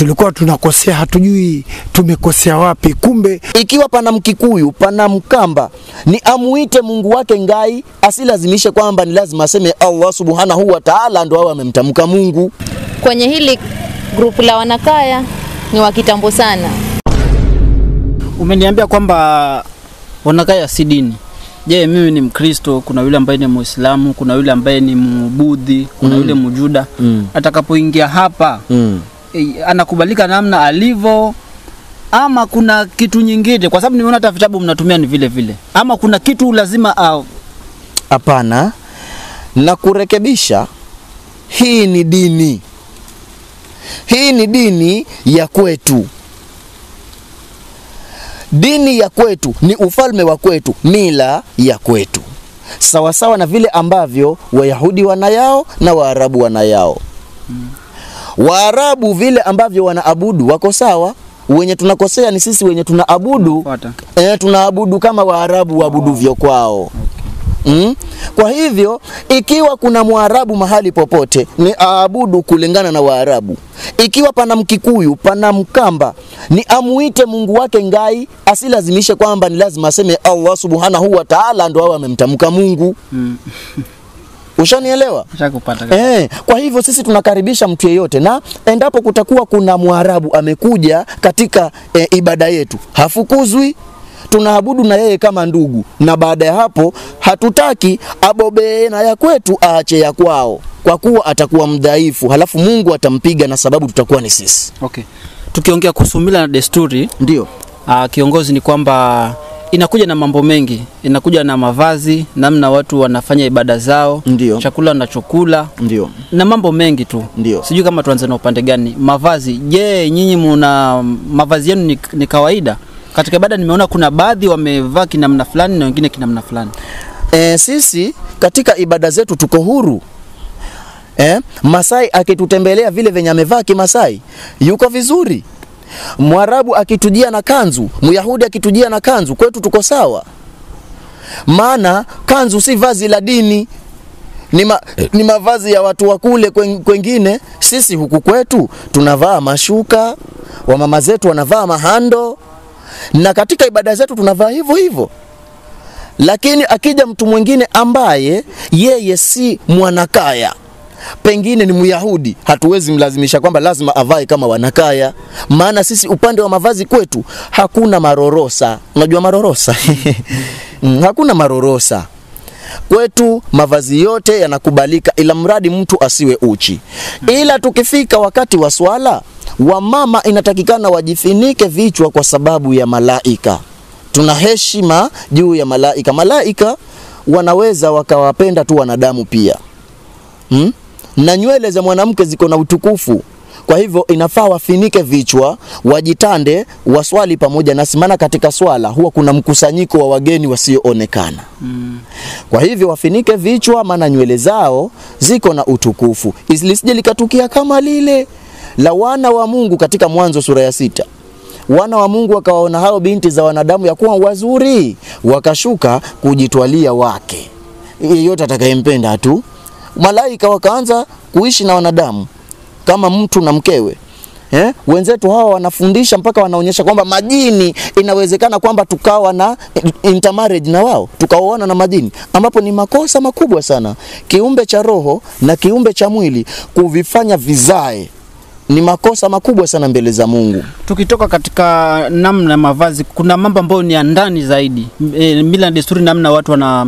tulikuwa tunakosea, hatujui tumekosea wapi. Kumbe Ikiwa pana Mkikuyu, pana Mkamba, ni amuite Mungu wake Ngai, asilazimishe kwamba ni lazima aseme Allah subhanahu wa ta'ala ndo awe amemtamka Mungu. Kwenye hili grupu la wanakaya ni wakitambo sana. Umeniambia kwamba wanakaya si dini. Je, mimi ni Mkristo, kuna yule ambaye ni Muislamu, kuna yule ambaye ni Mbudhi, kuna Mm. yule Mujuda Mm. Atakapoingia hapa Mm. E, anakubalika namna alivyo ama kuna kitu nyingine? Kwa sababu nimeona hata vitabu mnatumia ni vile vile, ama kuna kitu lazima Hapana, na kurekebisha, hii ni dini, hii ni dini ya kwetu. Dini ya kwetu ni ufalme wa kwetu, mila ya kwetu, sawasawa na vile ambavyo Wayahudi wana yao na Waarabu wana yao. Waarabu vile ambavyo wanaabudu wako sawa, wenye tunakosea ni sisi wenye tunaabudu e, tunaabudu kama Waarabu waabuduvyo kwao. Mm? Kwa hivyo ikiwa kuna Mwarabu mahali popote ni aabudu kulingana na Waarabu. Ikiwa pana Mkikuyu, pana Mkamba, ni amuite Mungu wake Ngai, asilazimishe kwamba ni lazima aseme Allah subhanahu wa ta'ala ndo awe amemtamka Mungu. Mm. Ushanielewa? Eh, kwa hivyo sisi tunakaribisha mtu yeyote, na endapo kutakuwa kuna Mwarabu amekuja katika e, ibada yetu, hafukuzwi, tunaabudu na yeye kama ndugu, na baada ya hapo hatutaki abobee na ya kwetu aache ya kwao, kwa kuwa atakuwa mdhaifu, halafu Mungu atampiga na sababu tutakuwa ni sisi. Okay. Tukiongea kuhusu mila na desturi, Ndio. uh, kiongozi, ni kwamba inakuja na mambo mengi, inakuja na mavazi, namna watu wanafanya ibada zao, Ndio. chakula wanachokula Ndio. na mambo mengi tu. Ndio. Sijui kama tuanze na upande gani. Mavazi, je, nyinyi muna mavazi yenu ni, ni kawaida? Katika ibada nimeona kuna baadhi wamevaa kinamna fulani na wengine kinamna fulani. E, sisi katika ibada zetu tuko huru. E, Masai akitutembelea vile venye amevaa kimasai yuko vizuri. Mwarabu akitujia na kanzu, Myahudi akitujia na kanzu, kwetu tuko sawa. Maana kanzu si vazi la dini, ni, ma, ni mavazi ya watu wa kule kwen- kwengine. Sisi huku kwetu tunavaa mashuka, wamama zetu wanavaa mahando, na katika ibada zetu tunavaa hivyo hivyo lakini akija mtu mwingine ambaye yeye si mwanakaya pengine ni Myahudi, hatuwezi mlazimisha kwamba lazima avae kama wanakaya, maana sisi upande wa mavazi kwetu hakuna marorosa. Unajua marorosa? Mm, hakuna marorosa kwetu mavazi yote yanakubalika, ila mradi mtu asiwe uchi. Ila tukifika wakati wa swala, wamama inatakikana wajifinike vichwa kwa sababu ya malaika. Tuna heshima juu ya malaika. Malaika wanaweza wakawapenda tu wanadamu pia hmm? Na nywele za mwanamke ziko na utukufu kwa hivyo inafaa wafinike vichwa, wajitande, waswali pamoja nasi, maana katika swala huwa kuna mkusanyiko wa wageni wasioonekana. Mm. Kwa hivyo wafinike vichwa, maana nywele zao ziko na utukufu, lisije likatukia kama lile la wana wa Mungu katika Mwanzo sura ya sita. Wana wa Mungu wakawaona hao binti za wanadamu ya kuwa wazuri, wakashuka kujitwalia wake yeyote atakayempenda tu. Malaika wakaanza kuishi na wanadamu kama mtu na mkewe. Eh? Wenzetu hawa wanafundisha mpaka wanaonyesha kwamba majini inawezekana kwamba tukawa na intermarriage na wao tukaoana na majini, ambapo ni makosa makubwa sana. Kiumbe cha roho na kiumbe cha mwili kuvifanya vizae ni makosa makubwa sana mbele za Mungu. Tukitoka katika namna mavazi, kuna mambo ambayo ni ya ndani zaidi, e, mila na desturi, namna watu wana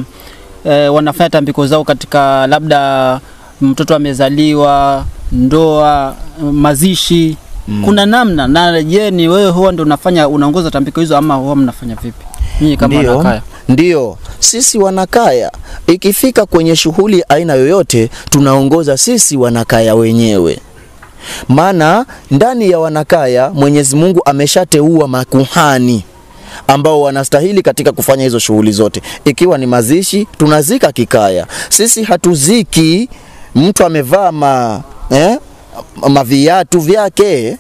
e, wanafanya tambiko zao katika labda mtoto amezaliwa, ndoa, mazishi mm. Kuna namna na je, ni wewe huwa ndio unafanya unaongoza tambiko hizo ama huwa mnafanya vipi nyinyi kama Ndio, wanakaya? ndio sisi wanakaya, ikifika kwenye shughuli aina yoyote, tunaongoza sisi wanakaya wenyewe. Maana ndani ya wanakaya Mwenyezi Mungu ameshateua makuhani ambao wanastahili katika kufanya hizo shughuli zote. Ikiwa ni mazishi, tunazika kikaya. Sisi hatuziki mtu amevaa ma, eh, maviatu vyake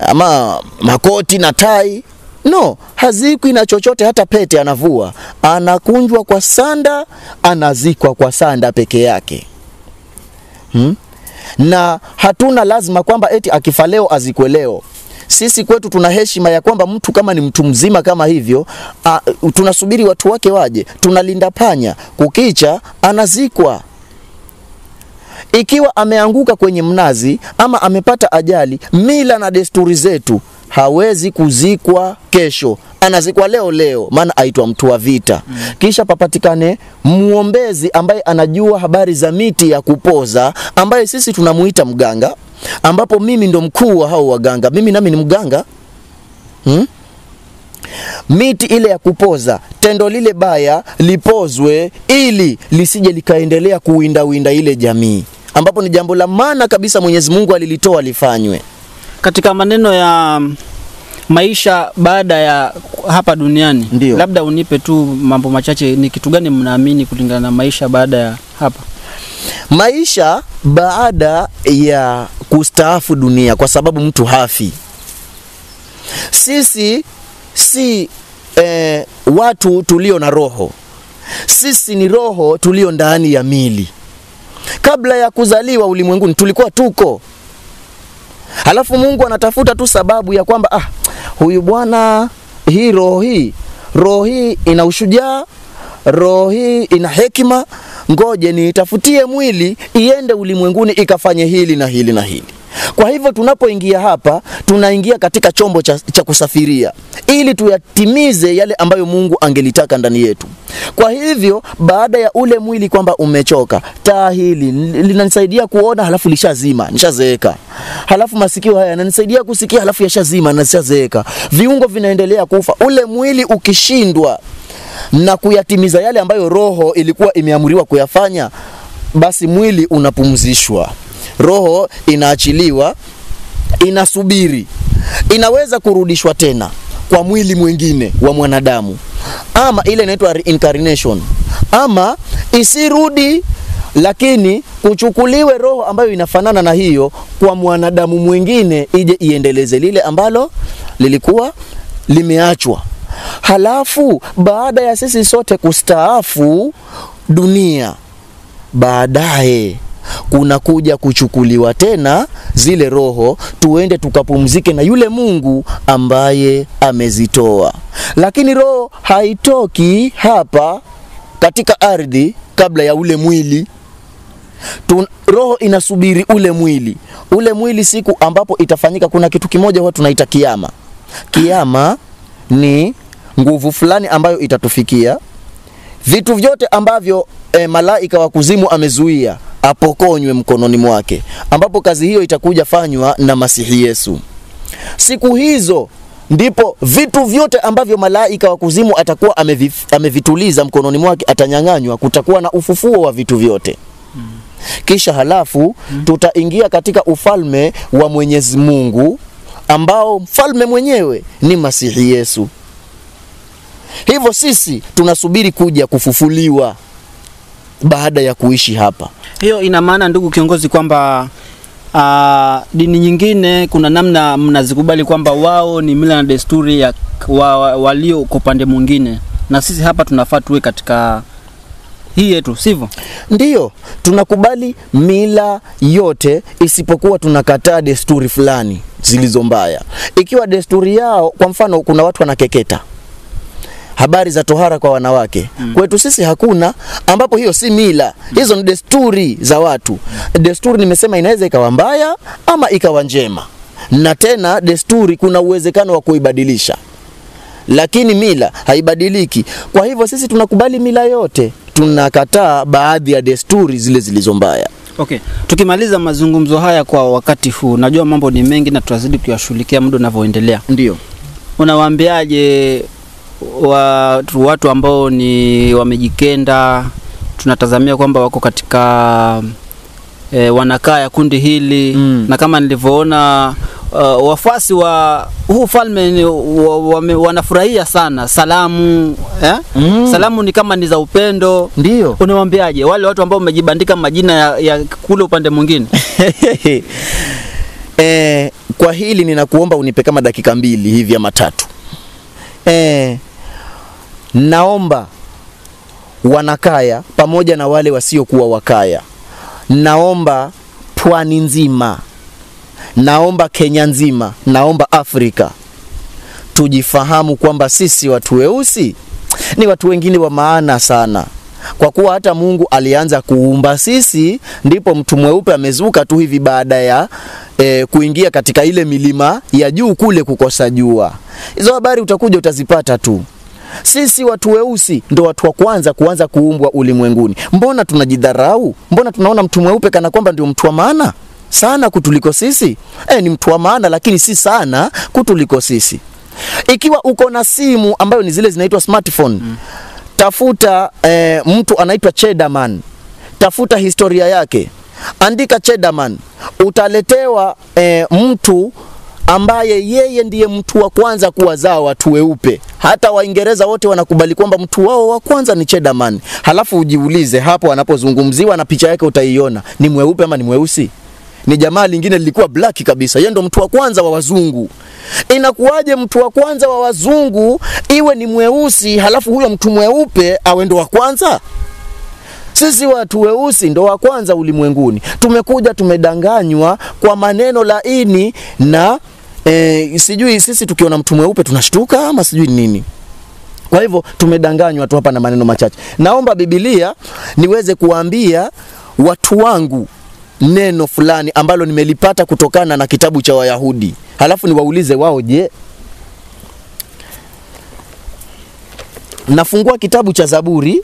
ama makoti na tai No, hazikwi na chochote, hata pete anavua, anakunjwa kwa sanda, anazikwa kwa sanda peke yake hmm? na hatuna lazima kwamba eti akifa leo azikwe leo. Sisi kwetu tuna heshima ya kwamba mtu kama ni mtu mzima kama hivyo a, tunasubiri watu wake waje, tunalinda panya, kukicha anazikwa. Ikiwa ameanguka kwenye mnazi ama amepata ajali, mila na desturi zetu, hawezi kuzikwa kesho, anazikwa leo leo, maana aitwa mtu wa vita. Kisha papatikane muombezi ambaye anajua habari za miti ya kupoza, ambaye sisi tunamuita mganga, ambapo mimi ndo mkuu wa hao waganga. Mimi nami ni mganga hmm? miti ile ya kupoza, tendo lile baya lipozwe ili lisije likaendelea kuwindawinda ile jamii, ambapo ni jambo la maana kabisa Mwenyezi Mungu alilitoa lifanywe. Katika maneno ya maisha baada ya hapa duniani, Ndiyo. labda unipe tu mambo machache, ni kitu gani mnaamini kulingana na maisha baada ya hapa? Maisha baada ya kustaafu dunia, kwa sababu mtu hafi. Sisi si eh, watu tulio na roho, sisi ni roho tulio ndani ya mili. Kabla ya kuzaliwa ulimwenguni tulikuwa tuko, halafu Mungu anatafuta tu sababu ya kwamba ah, huyu bwana, hii roho hii roho hii ina ushujaa, roho hii ina hekima, ngoje niitafutie mwili iende ulimwenguni ikafanye hili na hili na hili. Kwa hivyo tunapoingia hapa, tunaingia katika chombo cha, cha kusafiria ili tuyatimize yale ambayo Mungu angelitaka ndani yetu. Kwa hivyo baada ya ule mwili kwamba umechoka, taa hili linanisaidia kuona, halafu lishazima, nishazeeka. Halafu masikio haya yananisaidia kusikia, halafu yashazima, nishazeeka. Viungo vinaendelea kufa. Ule mwili ukishindwa na kuyatimiza yale ambayo roho ilikuwa imeamuriwa kuyafanya, basi mwili unapumzishwa, roho inaachiliwa, inasubiri, inaweza kurudishwa tena kwa mwili mwingine wa mwanadamu, ama ile inaitwa reincarnation, ama isirudi lakini kuchukuliwe roho ambayo inafanana na hiyo kwa mwanadamu mwingine, ije iendeleze lile ambalo lilikuwa limeachwa. Halafu baada ya sisi sote kustaafu dunia, baadaye kuna kuja kuchukuliwa tena zile roho tuende tukapumzike na yule Mungu ambaye amezitoa. Lakini roho haitoki hapa katika ardhi kabla ya ule mwili Tun, roho inasubiri ule mwili. Ule mwili siku ambapo itafanyika, kuna kitu kimoja huwa tunaita kiama. Kiama ni nguvu fulani ambayo itatufikia vitu vyote ambavyo e, malaika wa kuzimu amezuia apokonywe mkononi mwake, ambapo kazi hiyo itakuja fanywa na Masihi Yesu. Siku hizo ndipo vitu vyote ambavyo malaika wa kuzimu atakuwa amevi, amevituliza mkononi mwake atanyang'anywa. Kutakuwa na ufufuo wa vitu vyote kisha halafu tutaingia katika ufalme wa Mwenyezi Mungu ambao mfalme mwenyewe ni Masihi Yesu. Hivyo sisi tunasubiri kuja kufufuliwa baada ya kuishi hapa. Hiyo ina maana ndugu kiongozi, kwamba uh, dini nyingine kuna namna mnazikubali kwamba wao ni mila na desturi ya wa, wa, walio kwa upande mwingine, na sisi hapa tunafaa tuwe katika hii yetu, sivyo? Ndiyo, tunakubali mila yote isipokuwa tunakataa desturi fulani zilizo mbaya. Ikiwa desturi yao, kwa mfano, kuna watu wanakeketa habari za tohara kwa wanawake mm. Kwetu sisi hakuna, ambapo hiyo si mila, mm. hizo ni desturi za watu. Desturi nimesema inaweza ikawa mbaya ama ikawa njema, na tena desturi kuna uwezekano wa kuibadilisha, lakini mila haibadiliki. Kwa hivyo sisi tunakubali mila yote, tunakataa baadhi ya desturi zile zilizo mbaya. Okay, tukimaliza mazungumzo haya kwa wakati huu, najua mambo ni mengi na tutazidi kuyashughulikia muda unavyoendelea. Ndio. Unawaambiaje watu, watu ambao ni wamejikenda, tunatazamia kwamba wako katika e, wanakaa ya kundi hili Mm. na kama nilivyoona uh, wafuasi wa huu ufalme wa, wanafurahia sana salamu eh? Mm. Salamu ni kama ni za upendo. Ndio. Unawambiaje wale watu ambao wamejibandika majina ya, ya kule upande mwingine? e, kwa hili ninakuomba unipe kama dakika mbili hivi ama tatu. E, naomba wanakaya pamoja na wale wasiokuwa wakaya, naomba pwani nzima, naomba Kenya nzima, naomba Afrika. Tujifahamu kwamba sisi watu weusi ni watu wengine wa maana sana, kwa kuwa hata Mungu alianza kuumba sisi, ndipo mtu mweupe amezuka tu hivi baada ya e, kuingia katika ile milima ya juu kule kukosa jua. Hizo habari utakuja utazipata tu. Sisi watu weusi ndo watu wa kwanza kuanza kuumbwa ulimwenguni. Mbona tunajidharau? Mbona tunaona mtu mweupe kana kwamba ndio mtu wa maana sana kutuliko sisi? E, ni mtu wa maana lakini si sana kutuliko sisi. Ikiwa uko na simu ambayo ni zile zinaitwa smartphone mm. Tafuta e, mtu anaitwa Chedaman, tafuta historia yake, andika Chedaman, utaletewa e, mtu ambaye yeye ndiye mtu wa kwanza kuwazaa watu weupe. Hata Waingereza wote wanakubali kwamba mtu wao wa kwanza ni Chedaman. Halafu ujiulize hapo anapozungumziwa na picha yake utaiona, ni mweupe ama ni mweusi? Ni jamaa lingine lilikuwa black kabisa, yeye ndo mtu wa kwanza wa wazungu. Inakuwaje mtu wa kwanza wa wazungu iwe ni mweusi, halafu huyo mtu mweupe awe ndo wa kwanza? Sisi watu weusi ndo wa kwanza ulimwenguni. Tumekuja tumedanganywa kwa maneno laini na e, sijui sisi tukiona mtu mweupe tunashtuka ama sijui nini. Kwa hivyo tumedanganywa tu hapa na maneno machache. Naomba Biblia niweze kuwaambia watu wangu neno fulani ambalo nimelipata kutokana na kitabu cha Wayahudi, halafu niwaulize wao, je, nafungua kitabu cha Zaburi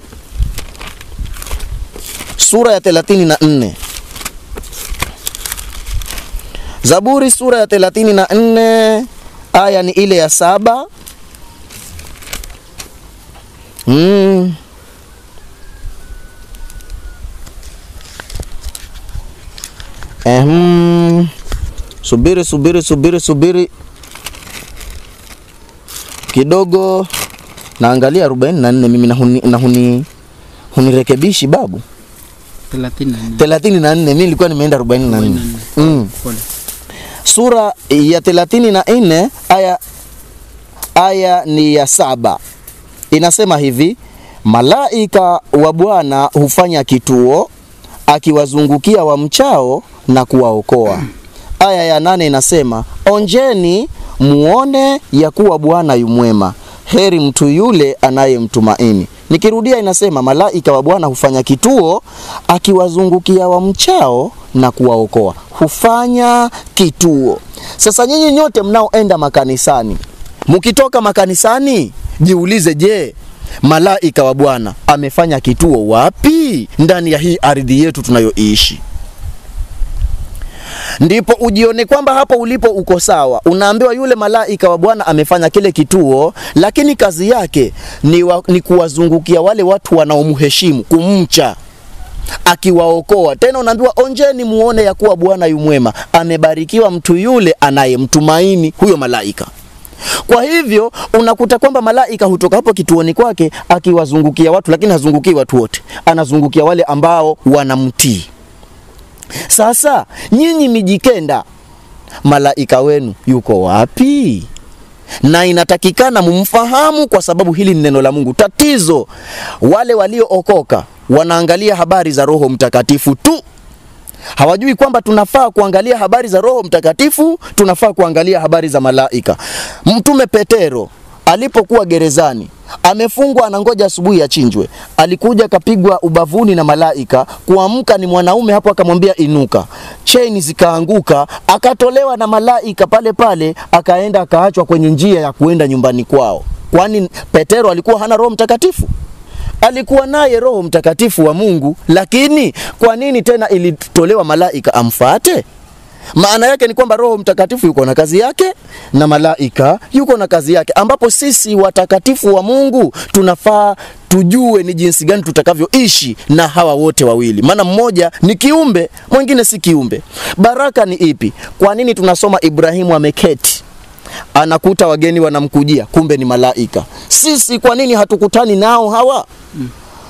sura ya 34. Zaburi sura ya 34 aya ni ile ya saba. Mm. Ehm, subiri subiri subiri subiri kidogo, naangalia 44 mimi na huni, na huni hunirekebishi babu 34. 34 mimi nilikuwa nimeenda 44. Mm. Sura ya 34 aya aya ni ya saba inasema hivi: malaika wa Bwana hufanya kituo akiwazungukia wamchao na kuwaokoa. Aya ya nane inasema onjeni muone ya kuwa Bwana yu mwema, heri mtu yule anayemtumaini. Nikirudia inasema malaika wa Bwana hufanya kituo akiwazungukia wamchao na kuwaokoa. Hufanya kituo. Sasa nyinyi nyote mnaoenda makanisani, mkitoka makanisani, jiulize, je, malaika wa Bwana amefanya kituo wapi ndani ya hii ardhi yetu tunayoishi? Ndipo ujione kwamba hapo ulipo uko sawa. Unaambiwa yule malaika wa Bwana amefanya kile kituo, lakini kazi yake ni, wa, ni kuwazungukia wale watu wanaomheshimu, kumcha akiwaokoa. Tena unaambiwa onjeni muone ya kuwa Bwana yu mwema, amebarikiwa mtu yule anayemtumaini huyo malaika. Kwa hivyo unakuta kwamba malaika hutoka hapo kituoni kwake akiwazungukia watu, lakini hazungukii watu wote, anazungukia wale ambao wanamtii. Sasa nyinyi mijikenda, malaika wenu yuko wapi? Na inatakikana mumfahamu, kwa sababu hili ni neno la Mungu. Tatizo wale waliookoka wanaangalia habari za Roho Mtakatifu tu, hawajui kwamba tunafaa kuangalia habari za Roho Mtakatifu, tunafaa kuangalia habari za malaika. Mtume Petero alipokuwa gerezani amefungwa anangoja asubuhi achinjwe, alikuja akapigwa ubavuni na malaika. Kuamka ni mwanaume hapo, akamwambia inuka, cheni zikaanguka, akatolewa na malaika pale pale, akaenda akaachwa kwenye njia ya kuenda nyumbani kwao. Kwani Petero alikuwa hana Roho Mtakatifu? Alikuwa naye Roho Mtakatifu wa Mungu, lakini kwa nini tena ilitolewa malaika amfate? Maana yake ni kwamba Roho Mtakatifu yuko na kazi yake na malaika yuko na kazi yake, ambapo sisi watakatifu wa Mungu tunafaa tujue ni jinsi gani tutakavyoishi na hawa wote wawili, maana mmoja ni kiumbe, mwingine si kiumbe. Baraka ni ipi? Kwa nini tunasoma Ibrahimu ameketi anakuta wageni wanamkujia, kumbe ni malaika? Sisi kwa nini hatukutani nao hawa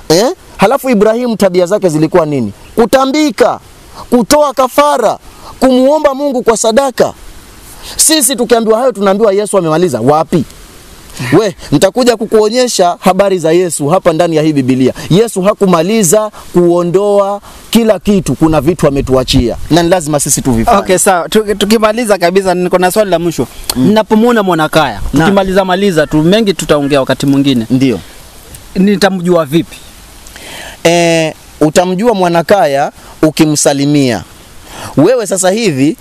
eh? Halafu Ibrahimu tabia zake zilikuwa nini? Kutambika, kutoa kafara kumuomba Mungu kwa sadaka. Sisi tukiambiwa hayo tunaambiwa Yesu amemaliza wapi? We, nitakuja kukuonyesha habari za Yesu hapa ndani ya hii Biblia. Yesu hakumaliza kuondoa kila kitu, kuna vitu ametuachia na ni lazima sisi tuvifanye. Okay, sawa. Tu- Tukimaliza kabisa, niko na swali la mwisho. Ninapomwona Mwanakaya, Na. tukimaliza maliza tu, mengi tutaongea wakati mwingine. Ndio. Nitamjua vipi? E, utamjua Mwanakaya ukimsalimia. Wewe sasa hivi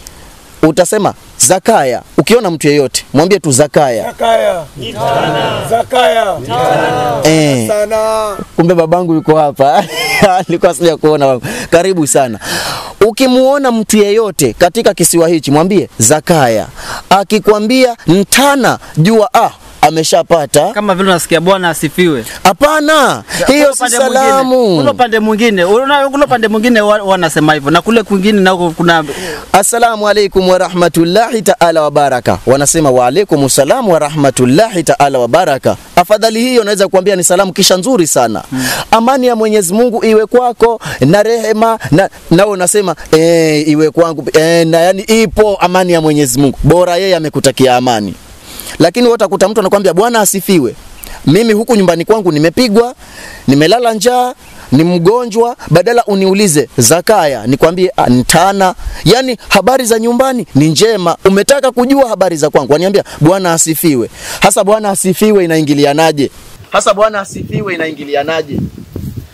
utasema Zakaya. Ukiona mtu yeyote mwambie tu Zakaya. Zakaya. Itana. Zakaya. Itana. Eh. Sana. kumbe babangu yuko hapa nilikuwa sija kuona babu. karibu sana ukimuona mtu yeyote katika kisiwa hichi mwambie zakaya akikwambia Mtana jua ah ameshapata Kama vile unasikia Bwana asifiwe. hapana hiyo si salamu Kuna upande mwingine, una- kuna upande mwingine wanasema hivyo na kule kwingine nako kuna Assalamu alaikum wa rahmatullahi taala wa baraka. Wanasema wa alaikum salam wa rahmatullahi taala wa baraka. Afadhali hiyo naweza kuambia ni salamu kisha nzuri sana. hmm. Amani ya Mwenyezi Mungu iwe kwako na rehema na nao unasema eh, iwe kwangu eh, na yani ipo amani ya Mwenyezi Mungu. Bora yeye amekutakia amani. Lakini wewe utakuta mtu anakuambia Bwana asifiwe. Mimi huku nyumbani kwangu nimepigwa, nimelala njaa, ni mgonjwa, badala uniulize Zakaya, nikwambie "Ah, ntana. Yani habari za nyumbani ni njema. Umetaka kujua habari za kwangu, waniambia Bwana asifiwe. Hasa Bwana asifiwe inaingilianaje? Hasa Bwana asifiwe inaingilianaje?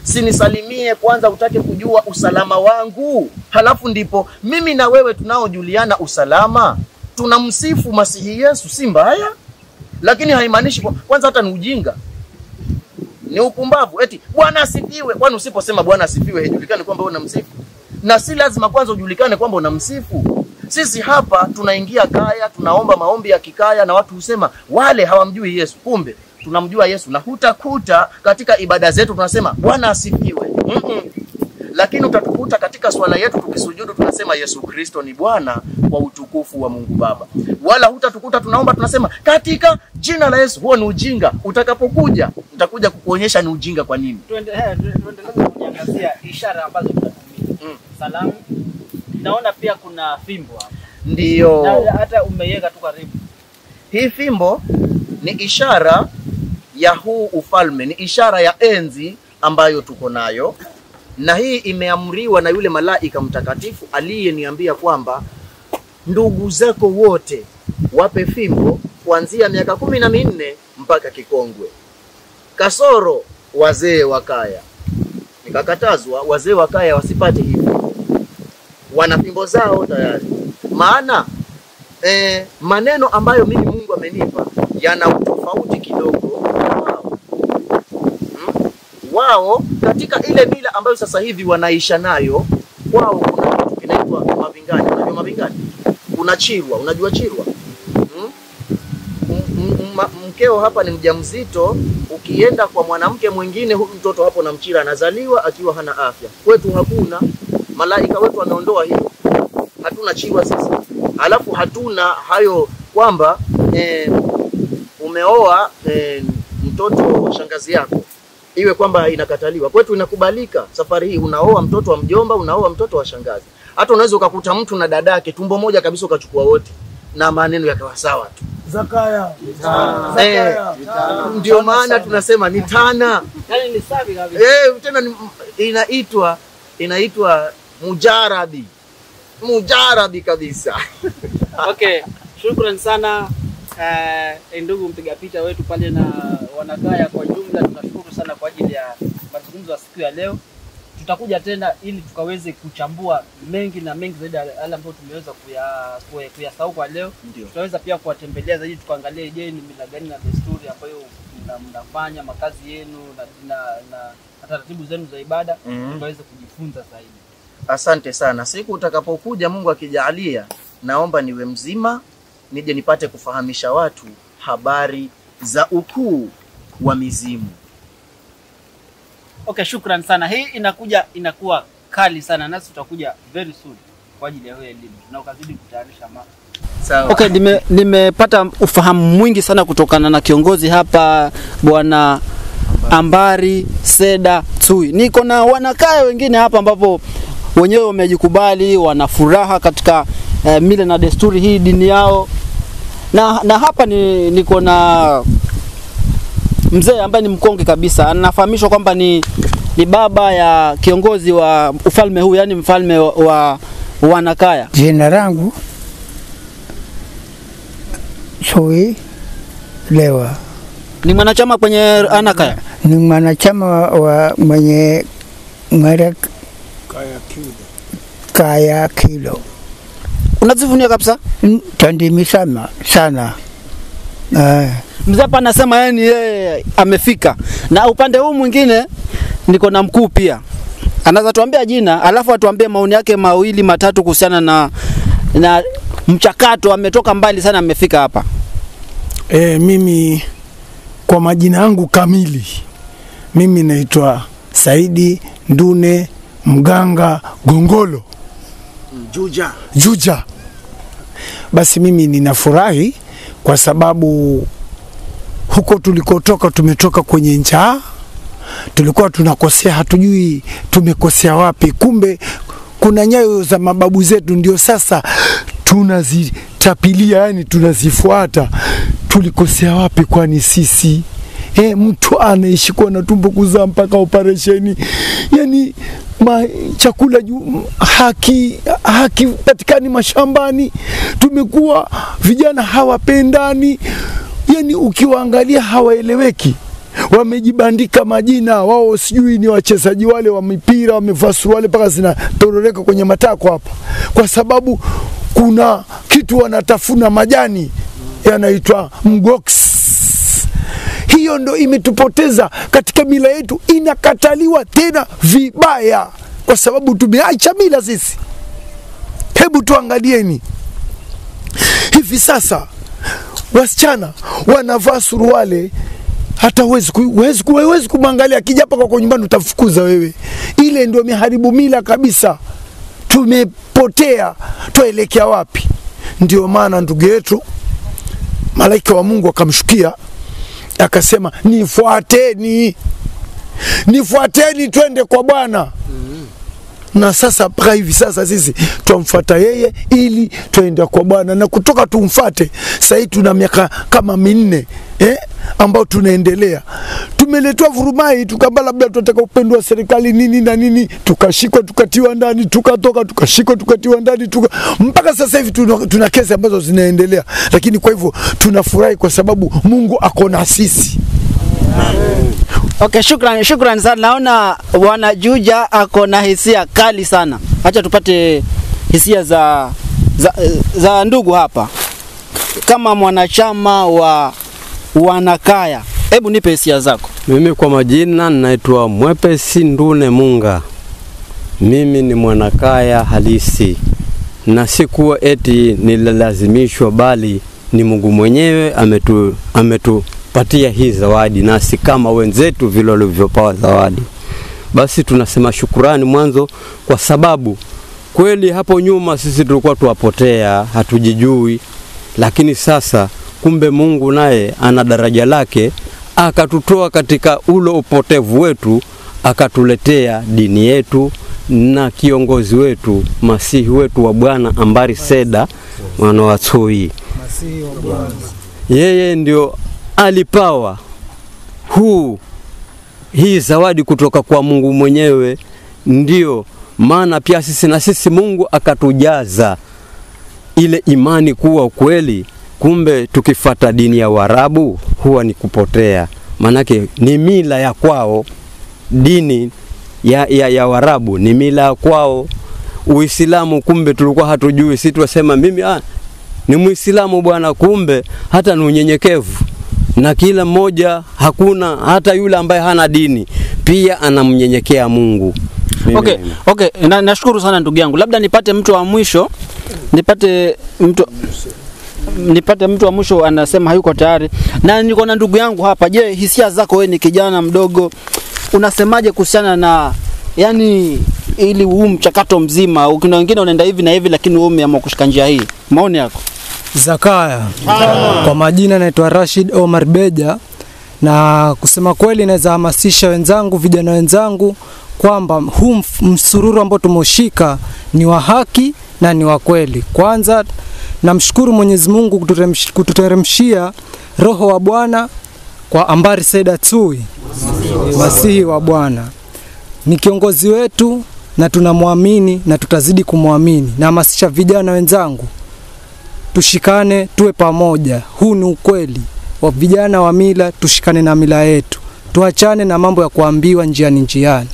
Sinisalimie kwanza, utake kujua usalama wangu, halafu ndipo mimi na wewe tunaojuliana usalama tunamsifu Masihi Yesu, si mbaya, lakini haimaanishi kwa- kwanza, hata ni ujinga, ni upumbavu. Eti Bwana asifiwe, kwani usiposema Bwana asifiwe haijulikani kwamba wewe unamsifu? Na si lazima kwanza ujulikane kwamba unamsifu. Sisi hapa tunaingia kaya, tunaomba maombi ya kikaya, na watu husema wale hawamjui Yesu, kumbe tunamjua Yesu, na hutakuta katika ibada zetu tunasema Bwana asifiwe. Mm-mm. Lakini utatukuta katika swala yetu tukisujudu tunasema Yesu Kristo ni Bwana kwa utukufu wa Mungu Baba. Wala hutatukuta tunaomba tunasema katika jina la Yesu. Huo ni ujinga. Utakapokuja nitakuja kukuonyesha ni ujinga kwa nini. kuangazia ishara ambazo tunatumia. Mm. Salamu. Naona pia kuna fimbo hapa. ndio hata umeiweka tu karibu. Hii fimbo ni ishara ya huu ufalme, ni ishara ya enzi ambayo tuko nayo, na hii imeamriwa na yule malaika mtakatifu aliyeniambia kwamba ndugu zako wote wape fimbo kuanzia miaka kumi na minne mpaka kikongwe, kasoro wazee wa kaya. Nikakatazwa wazee wa kaya wasipate hivi, wana fimbo zao tayari, maana eh, maneno ambayo mimi Mungu amenipa yana utofauti kidogo wao. Katika ile mila ambayo sasa hivi wanaisha nayo, wao kuna kitu kinaitwa mavingani. Unajua mavingani? Kuna chirwa, unajua chirwa? Hmm? Mkeo hapa ni mjamzito, ukienda kwa mwanamke mwingine, huyu mtoto hapo na mchira anazaliwa akiwa hana afya. Kwetu hakuna, malaika wetu wameondoa hiyo hatuna chirwa sisi, alafu hatuna hayo kwamba eh, umeoa eh, mtoto wa shangazi yako iwe kwamba inakataliwa. Kwetu inakubalika. Safari hii unaoa mtoto wa mjomba, unaoa mtoto wa shangazi. Hata unaweza ukakuta mtu na dadake tumbo moja kabisa, ukachukua wote na maneno yakawa sawa tu. Zakaya. Eh, ndio maana tunasema ni tana. Yaani ni safi kabisa. Eh, tena inaitwa inaitwa mujarabi, mujarabi kabisa. Okay, shukrani sana eh, ndugu mpiga picha wetu pale na wanakaya kwa jumla, tunashukuru sana kwa ajili ya mazungumzo ya siku ya leo. Tutakuja tena ili tukaweze kuchambua mengi na mengi zaidi ya yale ambayo tumeweza kuya- kuya- kuyasahau kwa leo. Tutaweza pia kuwatembelea zaidi, tukaangalia, je, ni mila gani na desturi ambayo mnafanya makazi yenu na, na, na, na taratibu zenu za ibada mm -hmm. tukaweze kujifunza zaidi. Asante sana. Siku utakapokuja, Mungu akijaalia, naomba niwe mzima, nije nipate kufahamisha watu habari za ukuu wa mizimu. Okay, shukran sana. Hii inakuja inakuwa kali sana, nasi tutakuja very soon kwa ajili ya hiyo elimu na ukazidi kutayarisha ma Sawa. Okay, nime, nimepata ufahamu mwingi sana kutokana na kiongozi hapa bwana Ambari Seda Tsui. Niko na wanakaya wengine hapa ambapo wenyewe wamejikubali, wana furaha katika eh, mila na desturi hii dini yao, na, na hapa ni, niko na mzee ambaye ni mkonge kabisa, anafahamishwa kwamba ni, ni baba ya kiongozi wa ufalme huu, yaani mfalme wa, wa Wanakaya. Jina langu Chui Lewa, Ni mwanachama kwenye Anakaya. ni mwanachama wa, wa mwenye Mwere Kaya Kilo. Unazivunia kabisa. Tandimi sana sana eh. Mzee hapa anasema yani yeye amefika, na upande huu mwingine niko na mkuu pia, anaweza tuambia jina alafu atuambie maoni yake mawili matatu kuhusiana na na mchakato. Ametoka mbali sana, amefika hapa. E, mimi kwa majina yangu kamili mimi naitwa Saidi Ndune Mganga Gongolo Juja. Juja. Basi mimi ninafurahi kwa sababu huko tulikotoka tumetoka kwenye njaa, tulikuwa tunakosea, hatujui tumekosea wapi, kumbe kuna nyayo za mababu zetu ndio sasa tunazitapilia, yani tunazifuata. Tulikosea wapi kwani sisi? E, mtu anaishi kuwa na tumbo kuzaa mpaka operesheni, yani ma, chakula juu haki hakipatikani mashambani. Tumekuwa vijana hawapendani, yani ukiwaangalia hawaeleweki wamejibandika majina wao, sijui ni wachezaji wale wa mipira, wamevaa suruali mpaka zinatororeka kwenye matako hapa, kwa sababu kuna kitu wanatafuna majani yanaitwa mgox. Hiyo ndo imetupoteza katika mila yetu, inakataliwa tena vibaya, kwa sababu tumeacha mila sisi. Hebu tuangalieni hivi sasa, wasichana wanavaa suruale hata huwezi huwezi huwezi kumwangalia akija kwako nyumbani utafukuza wewe. Ile ndio imeharibu mila kabisa. Tumepotea, twaelekea wapi? Ndio maana ndugu yetu malaika wa Mungu akamshukia akasema, nifuateni, nifuateni twende kwa Bwana na sasa mpaka hivi sasa sisi twamfuata yeye ili twaenda kwa Bwana na kutoka tumfate. Sasa hivi tuna miaka kama minne eh, ambao tunaendelea. tumeletwa vurumai, tukaba labda tunataka upendo wa serikali nini na nini, tukashikwa tukatiwa ndani, tukatoka tukashikwa tukatiwa ndani tuka... mpaka sasa hivi tuna, tuna kesi ambazo zinaendelea, lakini kwa hivyo tunafurahi kwa sababu Mungu ako na sisi. Okay, shukrani, shukrani sana. Naona bwana Juja ako na hisia kali sana. Acha tupate hisia za, za, za ndugu hapa kama mwanachama wa Wanakaya. Hebu nipe hisia zako. Mimi kwa majina naitwa Mwepesi Ndune Munga. Mimi ni mwanakaya halisi na sikuwa eti nililazimishwa, bali ni Mungu mwenyewe ametu, ametu, ametupatia hii zawadi, nasi kama wenzetu vile walivyopawa zawadi. Basi tunasema shukurani mwanzo, kwa sababu kweli hapo nyuma sisi tulikuwa tuwapotea, hatujijui, lakini sasa kumbe Mungu naye ana daraja lake, akatutoa katika ule upotevu wetu, akatuletea dini yetu na kiongozi wetu masihi wetu wa Bwana Ambari Seda mwana wa Tsoi. Yeye ndio alipawa huu hii zawadi kutoka kwa Mungu mwenyewe, ndio maana pia sisi na sisi Mungu akatujaza ile imani kuwa kweli, kumbe tukifata dini ya Waarabu huwa ni kupotea, maanake ni mila ya kwao. Dini ya, ya, ya Waarabu ni mila ya kwao. Uislamu kumbe tulikuwa hatujui, si tuwasema mimi ah, ni Muislamu bwana, kumbe hata ni unyenyekevu na kila mmoja, hakuna hata yule ambaye hana dini pia anamnyenyekea Mungu. Okay, okay. Na, nashukuru sana ndugu yangu. Labda nipate mtu wa mwisho, nipate mtu nipate mtu wa mwisho anasema hayuko tayari, na niko na ndugu yangu hapa. Je, hisia zako wewe ni kijana mdogo, unasemaje kuhusiana na yani ili huu mchakato mzima? ukina wengine unaenda hivi na hivi, lakini wewe umeamua kushika njia hii, maoni yako? Zakaya. Kwa majina naitwa Rashid Omar Beja, na kusema kweli naweza hamasisha wenzangu, vijana wenzangu kwamba huu msururu ambao tumeushika ni wa haki na ni wa kweli. Kwanza namshukuru Mwenyezi Mungu kututeremshia Roho wa Bwana kwa Ambari Saida Tui, masihi wa Bwana. Ni kiongozi wetu na tunamwamini na tutazidi kumwamini. Nahamasisha vijana wenzangu, tushikane, tuwe pamoja. Huu ni ukweli wa vijana wa mila, tushikane na mila yetu, tuachane na mambo ya kuambiwa njiani njiani.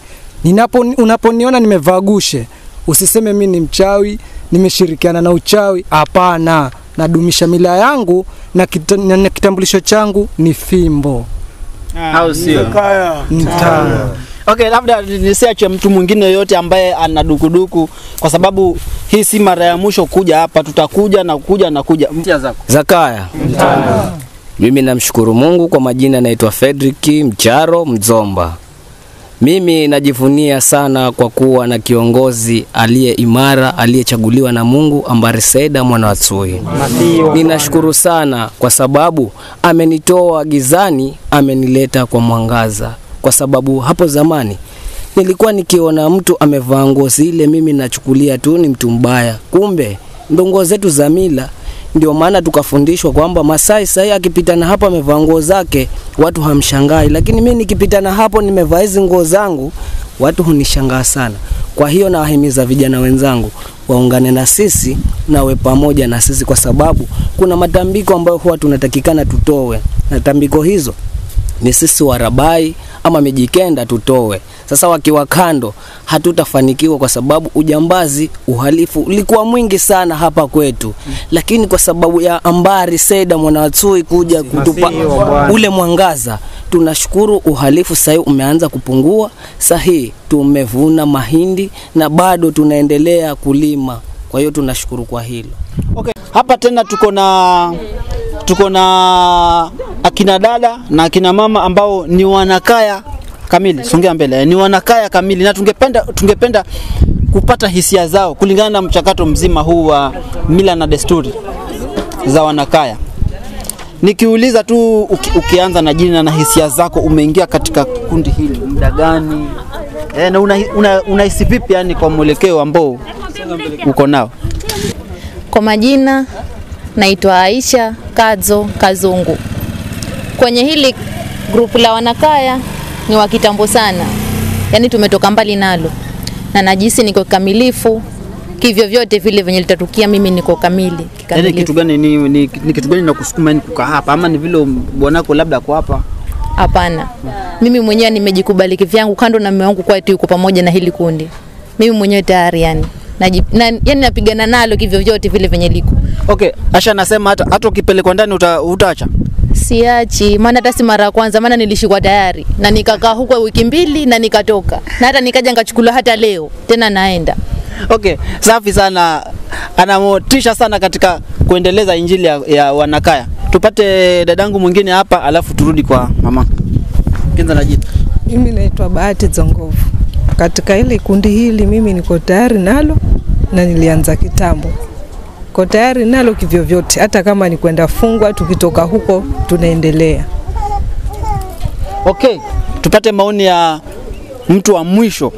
Ninapo, unaponiona nimevagushe, usiseme mi ni mchawi, nimeshirikiana na uchawi. Hapana, nadumisha mila yangu na, kita, na kitambulisho changu ni fimbo au sio? mtaa. Okay, labda nisiache mtu mwingine yoyote ambaye ana dukuduku, kwa sababu hii si mara ya mwisho kuja hapa, tutakuja na kuja na kuja. Zakaya. Mimi namshukuru Mungu kwa majina naitwa Fredrick Mcharo Mzomba. Mimi najivunia sana kwa kuwa na kiongozi aliye imara aliyechaguliwa na Mungu ambaye Saida mwana wa Tsui. Ninashukuru sana kwa sababu amenitoa gizani, amenileta kwa mwangaza, kwa sababu hapo zamani nilikuwa nikiona mtu amevaa nguo zile, mimi nachukulia tu ni mtu mbaya, kumbe ndo nguo zetu za mila. Ndio maana tukafundishwa kwamba Masai sahi akipita na hapo amevaa nguo zake watu hamshangai, lakini mimi nikipita na hapo nimevaa hizi nguo zangu watu hunishangaa sana. Kwa hiyo nawahimiza vijana wenzangu waungane na sisi nawe pamoja na sisi, kwa sababu kuna matambiko ambayo huwa tunatakikana tutowe, na tambiko hizo ni sisi Warabai ama Mijikenda tutoe. Sasa wakiwa kando, hatutafanikiwa kwa sababu ujambazi, uhalifu ulikuwa mwingi sana hapa kwetu, lakini kwa sababu ya Ambari seda Mwanawatsui kuja kutupa ule mwangaza, tunashukuru uhalifu sahii umeanza kupungua. Sahii tumevuna mahindi na bado tunaendelea kulima, kwa hiyo tunashukuru kwa hilo. Okay. Hapa tena tuko na tuko na akina dada na akina mama ambao ni wanakaya kamili. Songea mbele. Ni wanakaya kamili na tungependa tungependa kupata hisia zao kulingana na mchakato mzima huu wa mila na desturi za wanakaya. Nikiuliza tu uki, ukianza na jina na hisia zako, umeingia katika kundi hili muda gani? E, na unahisi una, una vipi yani kwa mwelekeo ambao uko nao? Kwa majina naitwa Aisha Kadzo Kazungu. Kwenye hili grupu la wanakaya ni wa kitambo sana, yaani tumetoka mbali nalo, na najisi niko kamilifu kivyo vyote vile venye litatukia, mimi niko kamili Yaani kitu gani ni, ni, ni kitu gani nakusukuma yani kukaa hapa ama ni vile bwanako labda kwa hapa? Hapana, mimi mwenyewe nimejikubali kivyangu, kando na mume wangu kwa eti yuko pamoja na hili kundi. Mimi mwenyewe tayari yani Naji, na, yani napigana nalo kivyo vyote vile venye liko, Okay, Asha nasema hata hata ukipelekwa ndani uta, utaacha. siachi. Maana hata si mara ya kwanza, maana nilishikwa tayari na nikakaa huko wiki mbili na nikatoka, na hata nikaja nikachukuliwa hata leo tena naenda. Okay, safi sana. Anamotisha sana katika kuendeleza injili ya, ya wanakaya. Tupate dadangu mwingine hapa alafu turudi kwa mama. Kwanza na jina. Mimi naitwa Bahati Zongovu. Katika hili kundi hili mimi niko tayari nalo na nilianza kitambo. ko tayari nalo kivyovyote, hata kama ni kwenda fungwa, tukitoka huko tunaendelea. Okay, tupate maoni ya mtu wa mwisho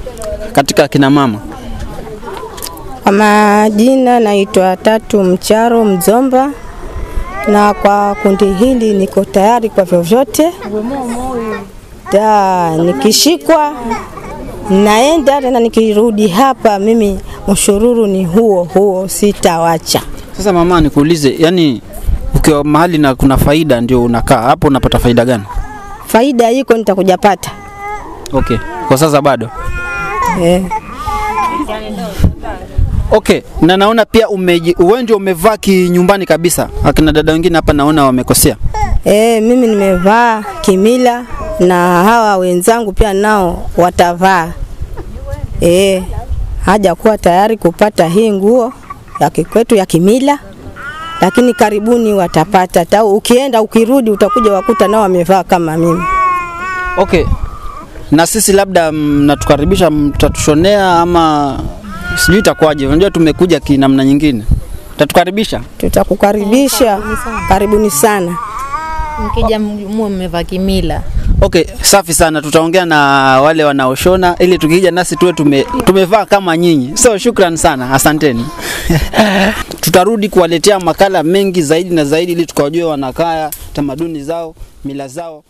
katika kina mama. Kwa majina naitwa Tatu Mcharo Mzomba, na kwa kundi hili niko tayari kwa vyovyote. Da, nikishikwa naenda tena, nikirudi hapa mimi mshururu ni huo huo, sitawacha. Sasa mama, nikuulize, yani ukiwa mahali na kuna faida ndio unakaa hapo, unapata faida gani? Faida iko nitakuja pata Okay, kwa sasa bado. eh. Okay, na naona pia umeji, wewe ndio umevaa kinyumbani kabisa. Akina dada wengine hapa naona wamekosea. Eh, mimi nimevaa kimila na hawa wenzangu pia nao watavaa. Eh, haja kuwa tayari kupata hii nguo ya kikwetu ya kimila, lakini karibuni watapata. Tau ukienda ukirudi utakuja wakuta nao wamevaa kama mimi. Okay, na sisi labda mnatukaribisha, mtatushonea ama sijui itakuwaje? Unajua tumekuja kinamna nyingine, tatukaribisha, Tutakukaribisha, karibuni sana. Mkija muwe mmevaa kimila. Okay, safi sana. Tutaongea na wale wanaoshona ili tukija nasi tuwe tume, tumevaa kama nyinyi. So shukran sana, asanteni. Tutarudi kuwaletea makala mengi zaidi na zaidi ili tukawajue wanakaya, tamaduni zao, mila zao